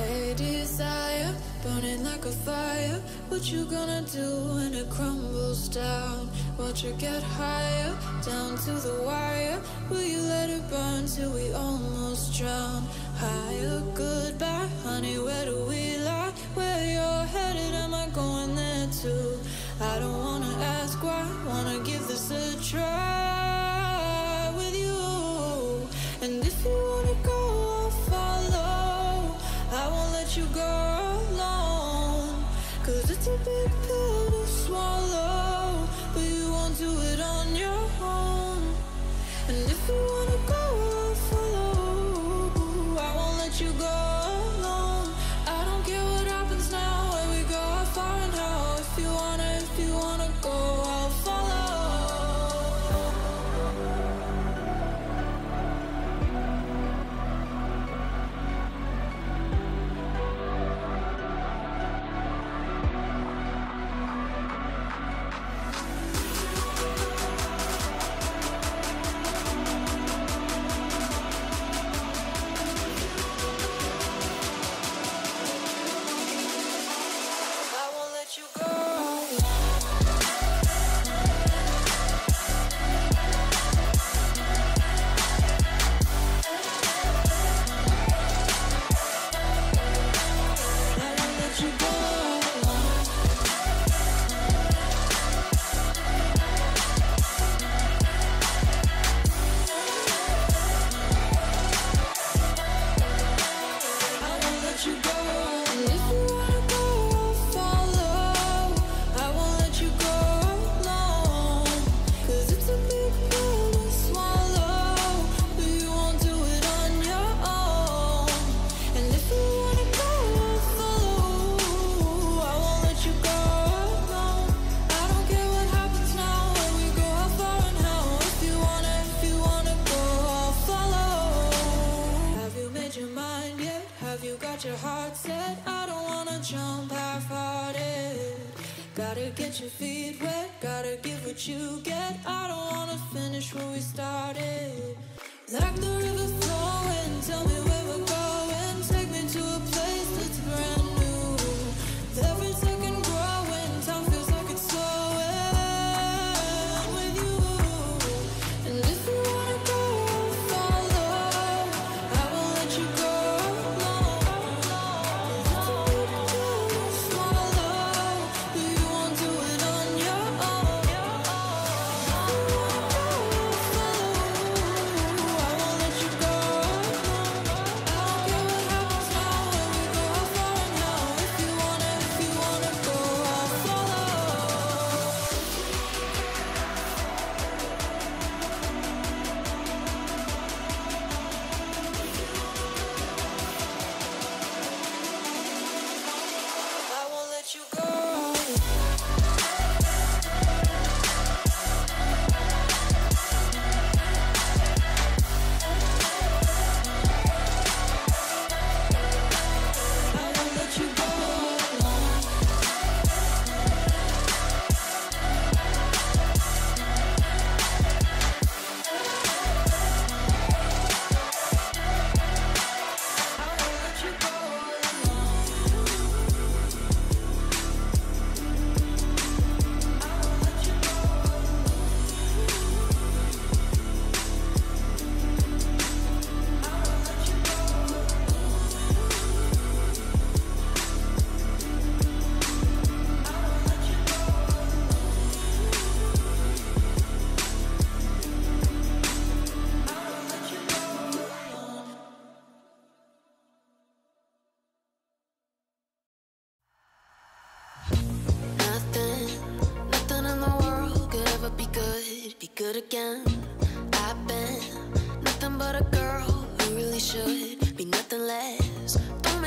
a desire burning like a fire. What you gonna do when it crumbles down? Watch it get higher, down to the wire. Will you let it burn till we almost drown? Higher, goodbye, honey. Where do we lie? Where you're headed? Am I going there too? I don't wanna ask why. Wanna give this a try. It's a big pill to swallow, but you won't do it on your own. And if you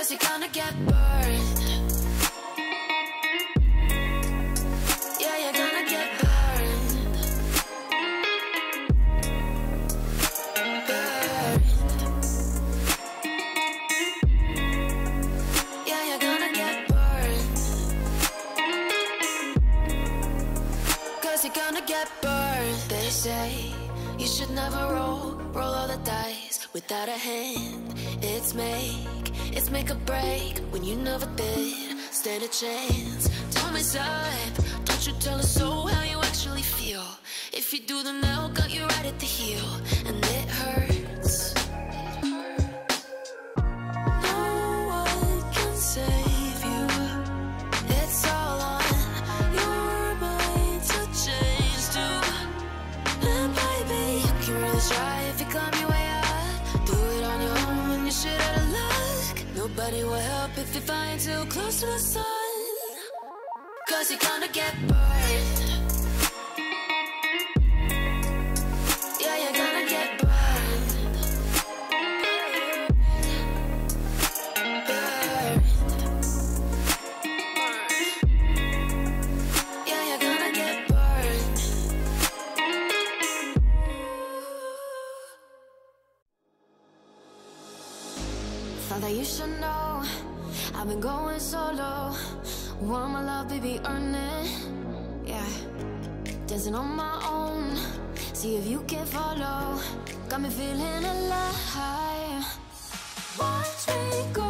Cause you're gonna get burned. Yeah, you're gonna get burned. Burned. Yeah, you're gonna get burned. Cause you're gonna get burned. They say you should never roll, roll all the dice Without a hand, it's me. It's make or break when you never did stand a chance. Tell me up, don't you tell us so how you actually feel. If you do, then I'll cut you right at the heel. And Christmas on Cause you're gonna get burned. Yeah, you're gonna get burned Burned. Yeah, you're gonna get burned. Thought that you should know. I've been going solo. Want my love, baby, earn it. Yeah. Dancing on my own. See if you can follow. Got me feeling alive. Watch me go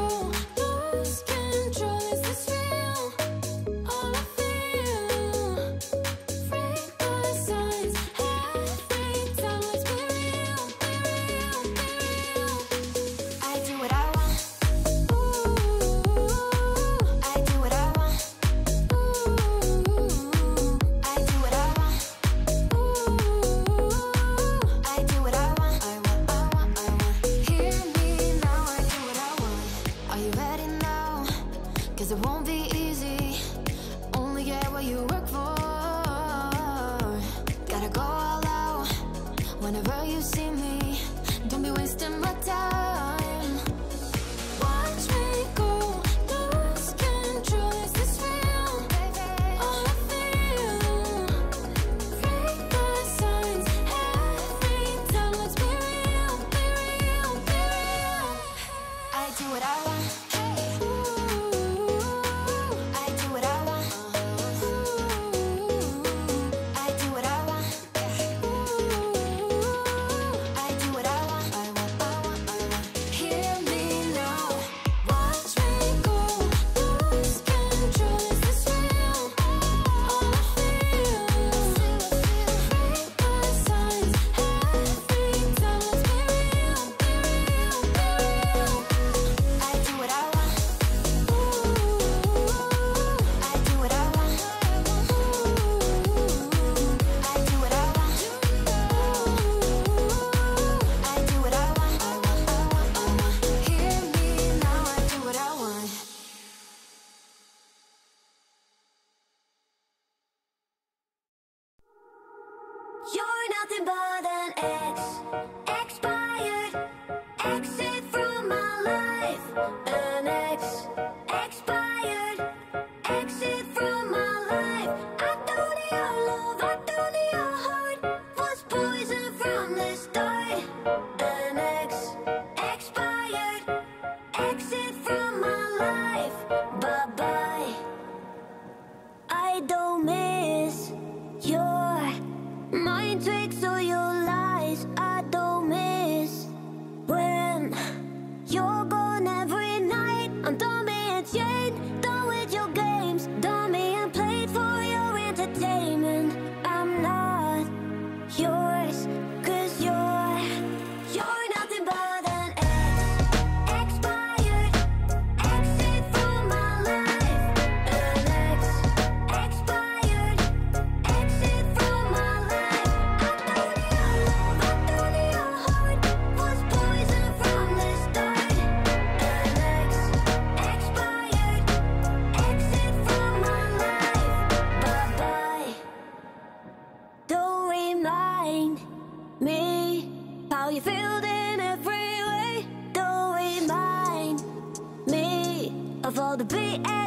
be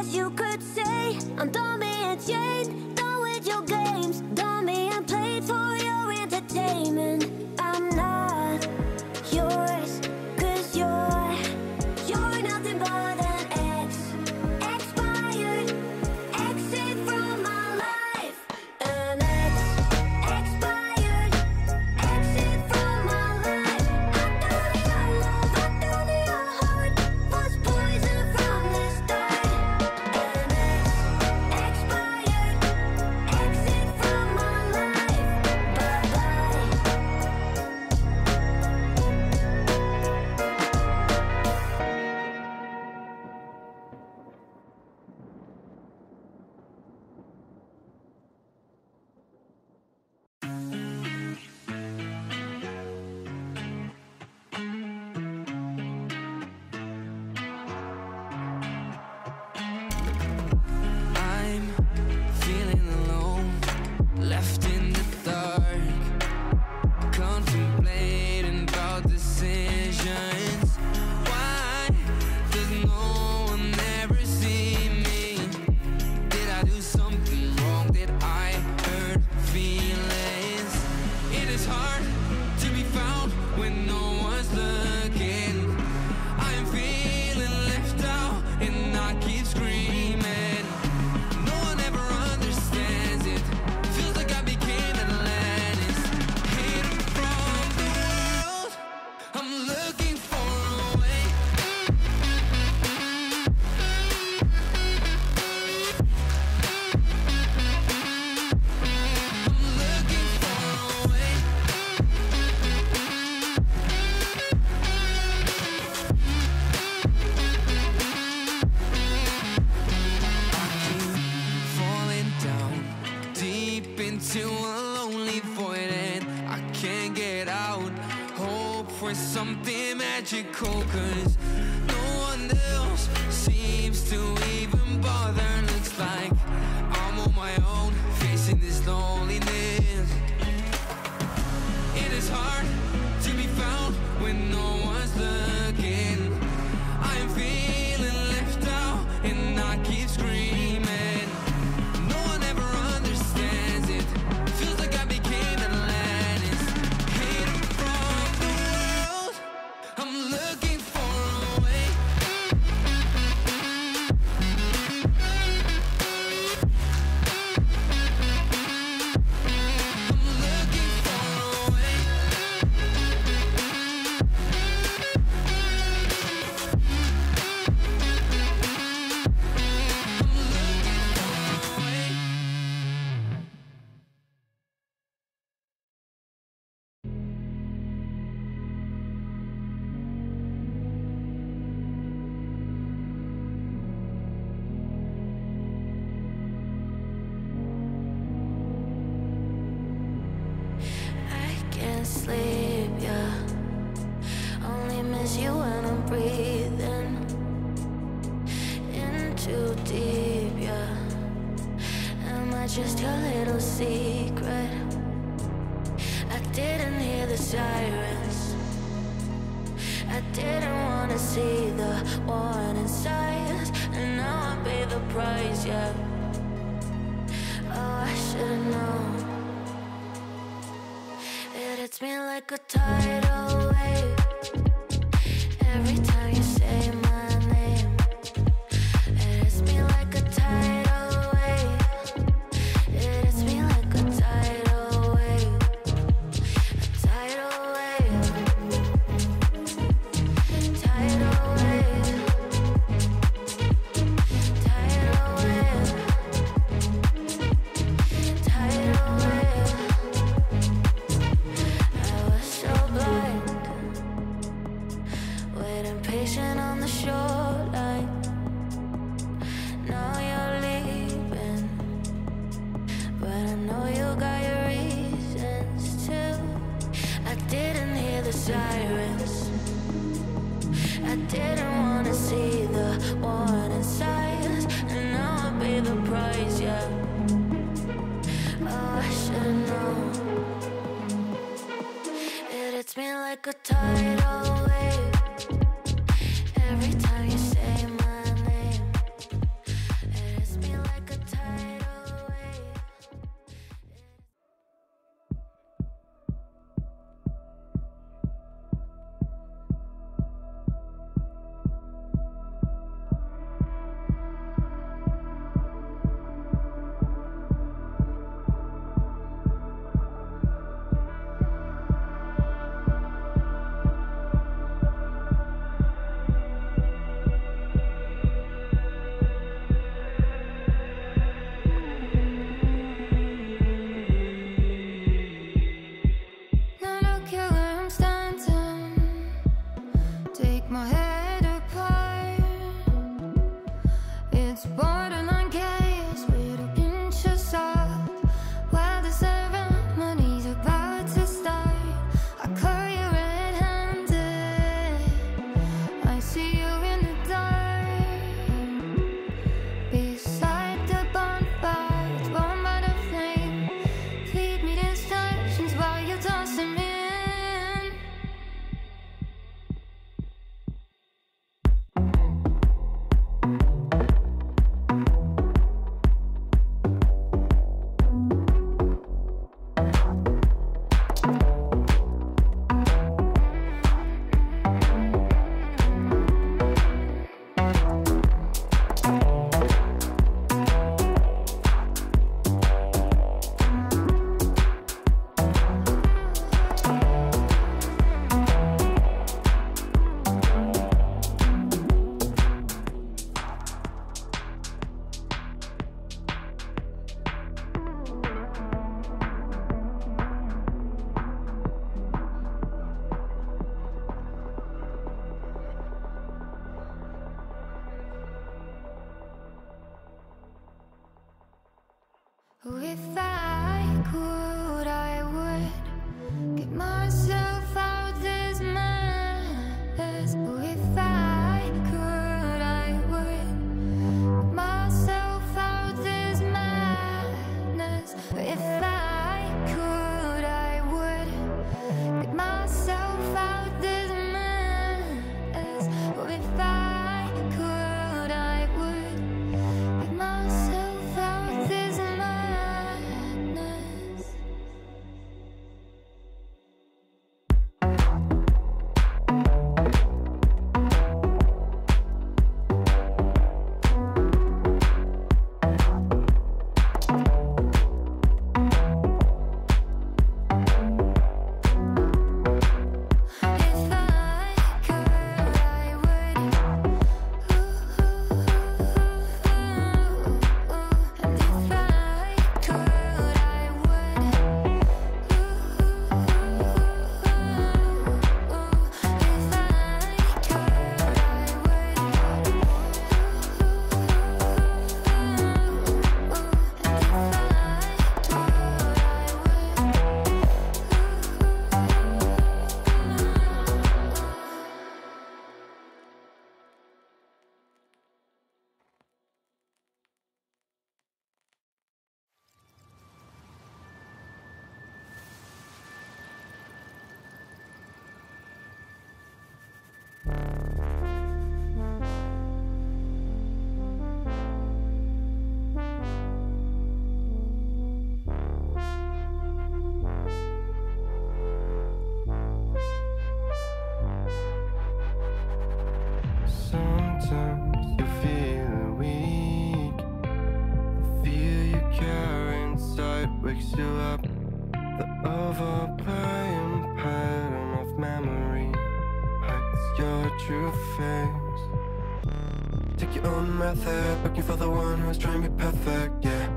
I didn't wanna see the warning signs, and now I pay the price, yeah. Oh, I should've known. It hits me like a tidal. Sometimes you feel weak. The fear you carry inside wakes you up. The overplaying pattern of memory hides your true face. Take your own method, looking for the one who's trying to be perfect, yeah.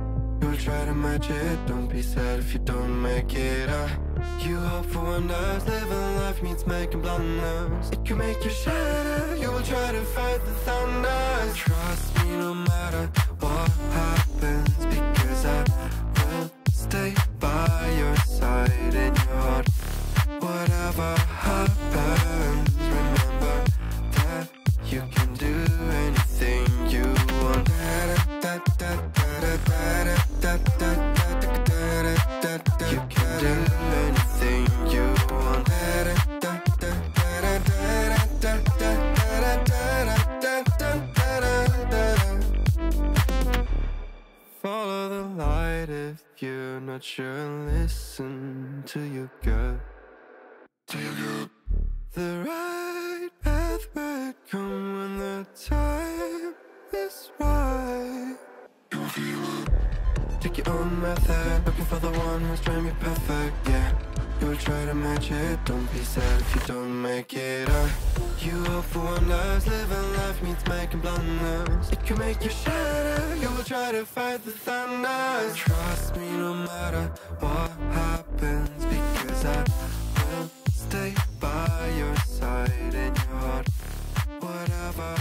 You will try to match it, don't be sad if you don't make it. Uh. You hope for wonders, living life means making blunders. It can make you shatter, you will try to fight the thunder Trust me no matter what happens Because I will stay by your side in your heart. Whatever Take your own method, looking for the one who's trying to be perfect, yeah. You will try to match it, don't be sad if you don't make it up. You hope for one last, living life means making blunders. It can make you shatter, you will try to fight the thunder. Trust me no matter what happens, because I will stay by your side in your heart. Whatever